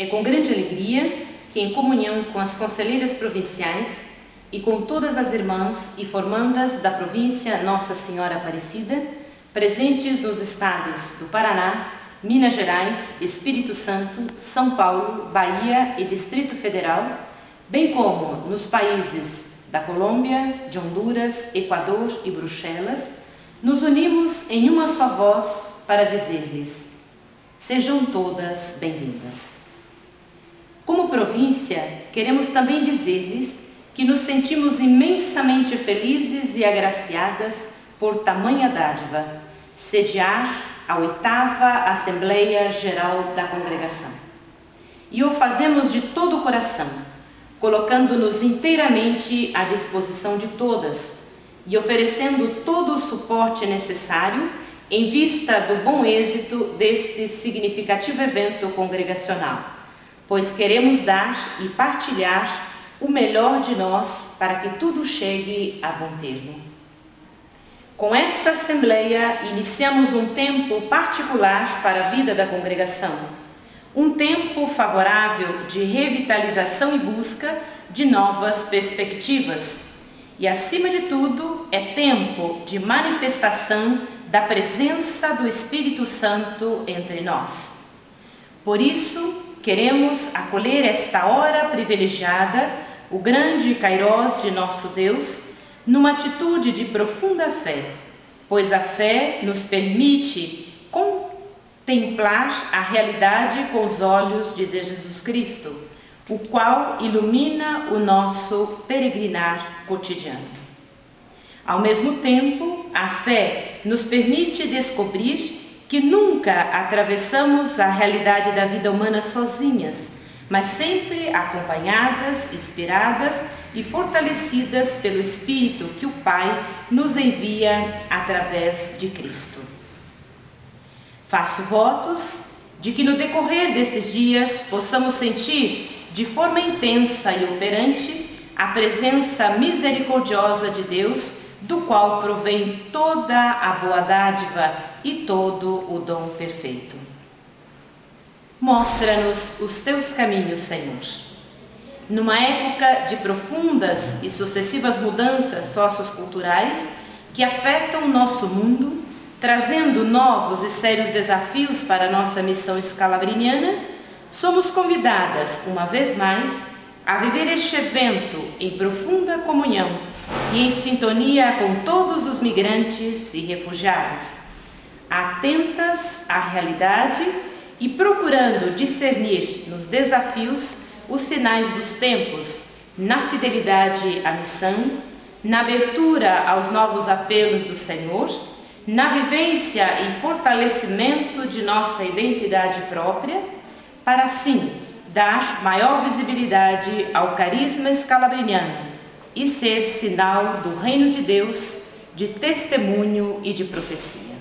É com grande alegria que, em comunhão com as conselheiras provinciais e com todas as irmãs e formandas da província Nossa Senhora Aparecida, presentes nos estados do Paraná, Minas Gerais, Espírito Santo, São Paulo, Bahia e Distrito Federal, bem como nos países da Colômbia, de Honduras, Equador e Bruxelas, nos unimos em uma só voz para dizer-lhes: sejam todas bem-vindas. Como província, queremos também dizer-lhes que nos sentimos imensamente felizes e agraciadas por tamanha dádiva, sediar a oitava Assembleia Geral da Congregação. E o fazemos de todo o coração, colocando-nos inteiramente à disposição de todas e oferecendo todo o suporte necessário em vista do bom êxito deste significativo evento congregacional, pois queremos dar e partilhar o melhor de nós para que tudo chegue a bom termo. Com esta Assembleia, iniciamos um tempo particular para a vida da congregação, um tempo favorável de revitalização e busca de novas perspectivas. E, acima de tudo, é tempo de manifestação da presença do Espírito Santo entre nós. Por isso, queremos acolher esta hora privilegiada, o grande Kairós de nosso Deus, numa atitude de profunda fé, pois a fé nos permite contemplar a realidade com os olhos de Jesus Cristo, o qual ilumina o nosso peregrinar cotidiano. Ao mesmo tempo, a fé nos permite descobrir que nunca atravessamos a realidade da vida humana sozinhas, mas sempre acompanhadas, inspiradas e fortalecidas pelo Espírito que o Pai nos envia através de Cristo. Faço votos de que no decorrer desses dias possamos sentir de forma intensa e operante a presença misericordiosa de Deus do qual provém toda a boa dádiva e todo o dom perfeito. Mostra-nos os teus caminhos, Senhor. Numa época de profundas e sucessivas mudanças socioculturais que afetam nosso mundo, trazendo novos e sérios desafios para nossa missão escalabriniana, somos convidadas, uma vez mais, a viver este evento em profunda comunhão e em sintonia com todos os migrantes e refugiados, atentas à realidade e procurando discernir nos desafios os sinais dos tempos, na fidelidade à missão, na abertura aos novos apelos do Senhor, na vivência e fortalecimento de nossa identidade própria, para assim dar maior visibilidade ao carisma escalabriniano e ser sinal do reino de Deus, de testemunho e de profecia.